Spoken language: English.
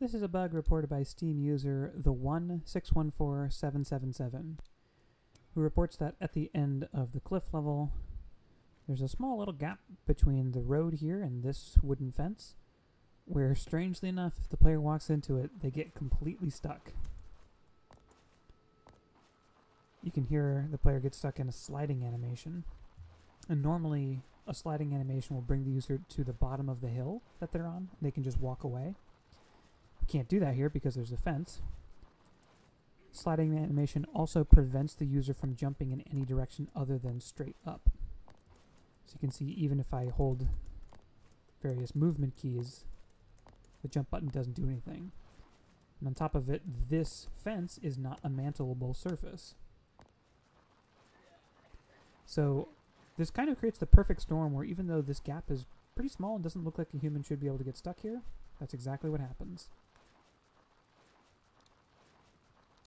This is a bug reported by Steam user the1614777, who reports that at the end of the cliff level, there's a small little gap between the road here and this wooden fence, where strangely enough, if the player walks into it, they get completely stuck. You can hear the player get stuck in a sliding animation. And normally, a sliding animation will bring the user to the bottom of the hill that they're on. They can just walk away. Can't do that here because there's a fence. Sliding animation also prevents the user from jumping in any direction other than straight up. So you can see even if I hold various movement keys, the jump button doesn't do anything. And on top of it, this fence is not a mantleable surface. So this kind of creates the perfect storm where even though this gap is pretty small and doesn't look like a human should be able to get stuck here, that's exactly what happens.